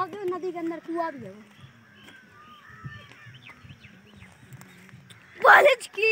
अब नदी के अंदर कुआ भी है कॉलेज की